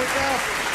Work out.